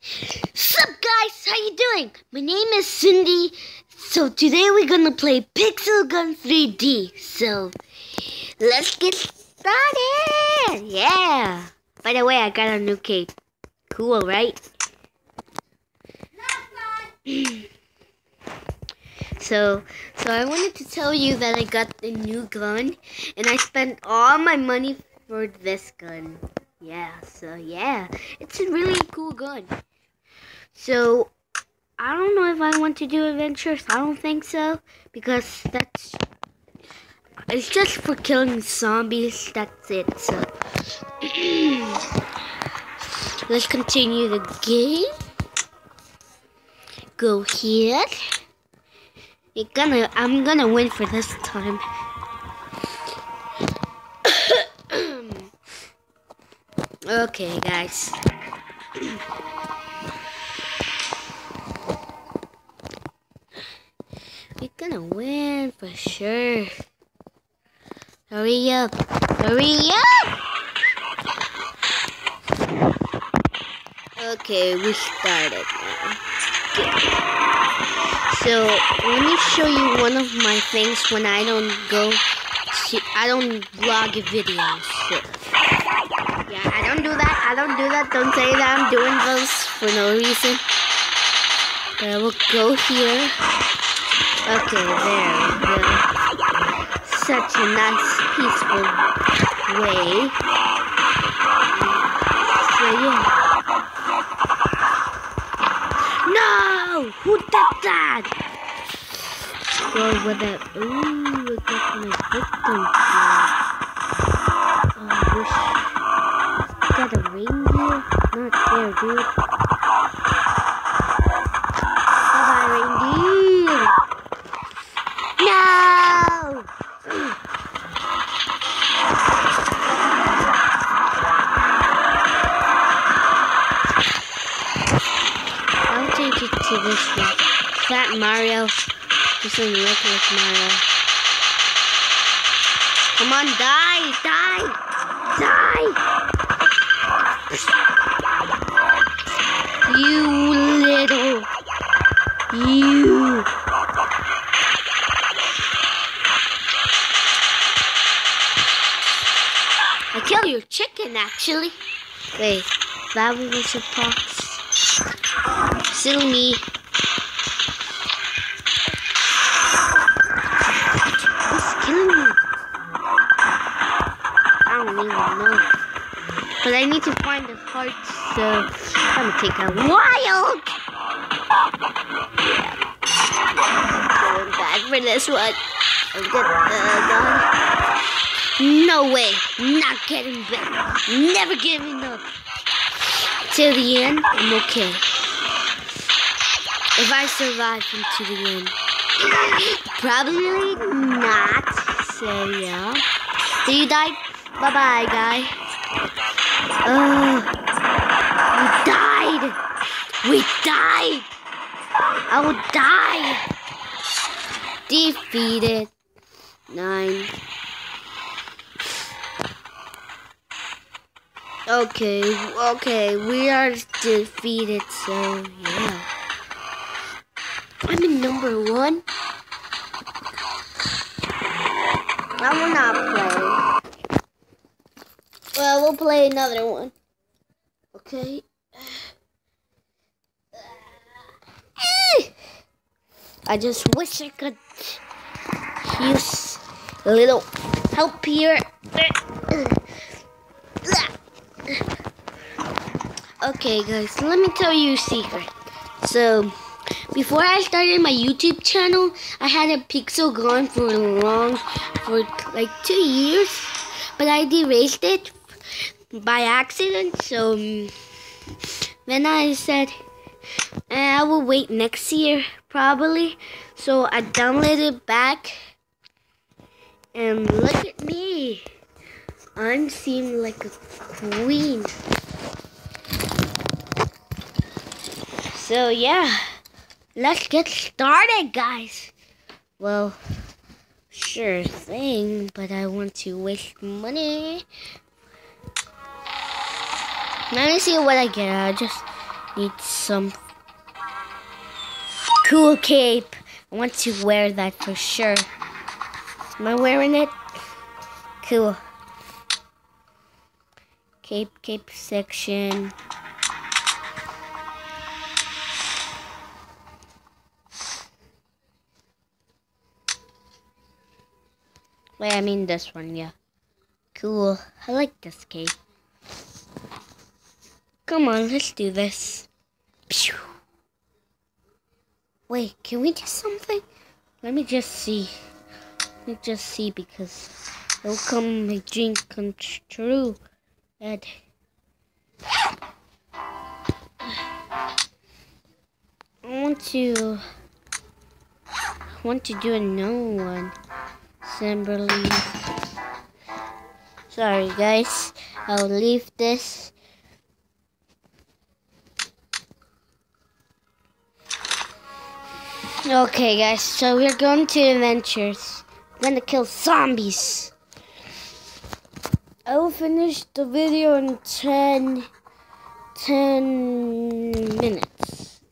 Sup guys, how you doing? My name is Cindy. So today we're gonna play Pixel Gun 3D. So let's get started. Yeah. By the way, I got a new cape. Cool, right? so, so I wanted to tell you that I got the new gun, and I spent all my money for this gun. Yeah, so yeah, it's a really cool gun. So, I don't know if I want to do adventures. I don't think so, because that's it's just for killing zombies. That's it. So, let's continue the game. Go here. You're gonna, I'm gonna win for this time. okay, guys. Gonna win for sure. Hurry up. Hurry up! Okay, we started now. So, let me show you one of my things when I don't go to, I don't vlog videos. So, yeah, I don't do that. I don't do that. Don't say that I'm doing those for no reason. But I will go here. Okay, there we go. Such a nice, peaceful way. So yeah. No! Who did that? Go with it. Ooh, I got my victim here. Oh, I wish. Got a reindeer? Not there, dude. To this one. That Mario doesn't look like Mario. Come on, die! Die! Die! You little... You... I kill your chicken, actually. Wait, that was a fox. Still me. Who's killing me? I don't even know. But I need to find the heart, so I'm gonna take a wild. Yeah. Going back for this one. I'll get the gun. No way. Not getting back. Never giving up. Till the end, I'm okay. If I survive into the end. Probably not. So yeah. So you died? Bye bye, guy. Oh, we died. We died. I will die. Defeated. Nine. Okay, okay, we are defeated, so yeah. I'm in number one. I will not play. Well, we'll play another one. Okay. I just wish I could use a little help here. Okay, guys, let me tell you a secret. So, before I started my YouTube channel, I had a Pixel Gun for long, for like two years, but I erased it by accident. So, um, then I said, eh, I will wait next year, probably. So, I downloaded it back, and look at me. I'm seeing like a queen. So yeah, let's get started, guys. Well, sure thing, but I want to waste money. Let me see what I get. I'll just need some cool cape. I want to wear that for sure. Am I wearing it? Cool. Cape, cape section. Wait, I mean this one, yeah. Cool. I like this cape. Come on, let's do this. Pew. Wait, can we do something? Let me just see. Let me just see because it'll come my dream come true. And I want to I want to do a no one. Sorry guys. I'll leave this. Okay guys, so we're going to adventures. We're gonna kill zombies. I will finish the video in 10, 10 minutes.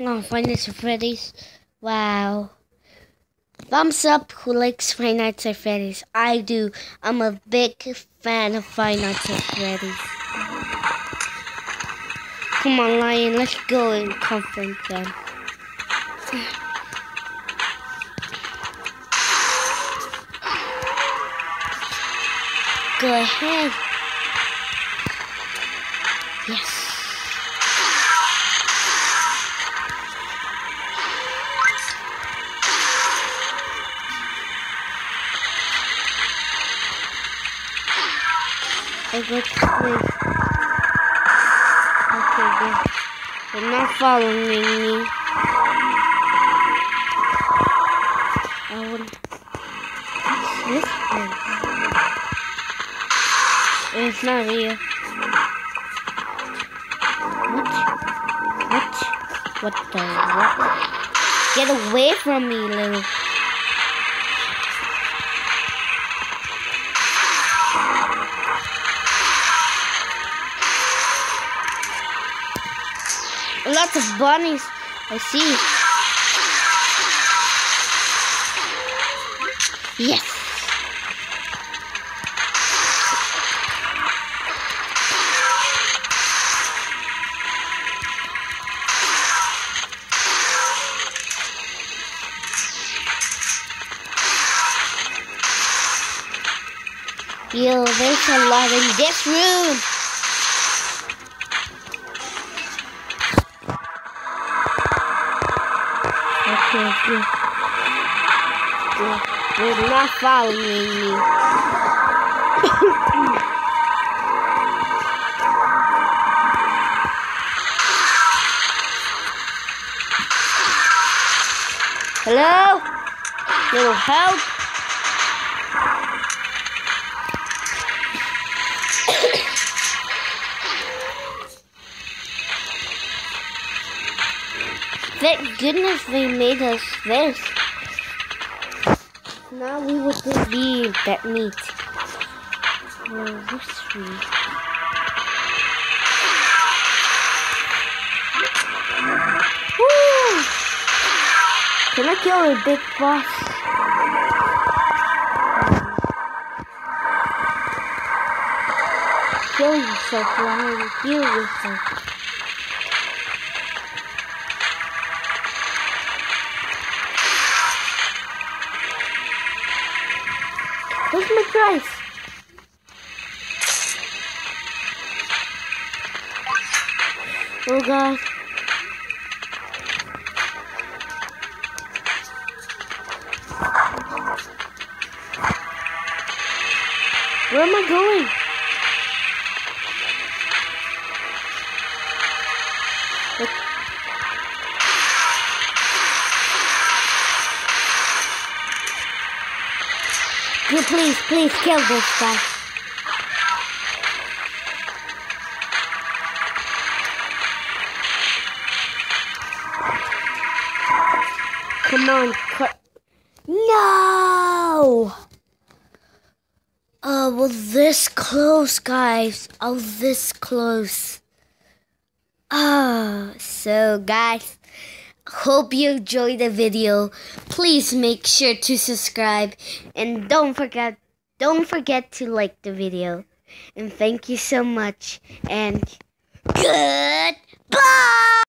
Oh, Five Nights at Freddy's. Wow. Thumbs up who likes Five Nights at Freddy's. I do. I'm a big fan of Five Nights at Freddy's. Come on, Lion, let's go and confront them. Go ahead. Yes. I go to. Okay, good. They're not following me. I would. This place. It's not here. What? What? What the what? Get away from me, little. Lots of bunnies. I see. Yes. Yo, there's a lot in this room. They're not following me. Hello? Little help? Thank goodness they made us this. Now we would believe that meat. Oh, this tree. Can I kill a big boss? Kill yourself, Lion. Heal yourself. Where's? Oh god. Where am I going? You please, please kill this guy. Come on, cut. No! Oh, well, this close, guys. Oh, this close. Oh, so guys, hope you enjoyed the video. Please make sure to subscribe and don't forget don't forget to like the video. And thank you so much and goodbye.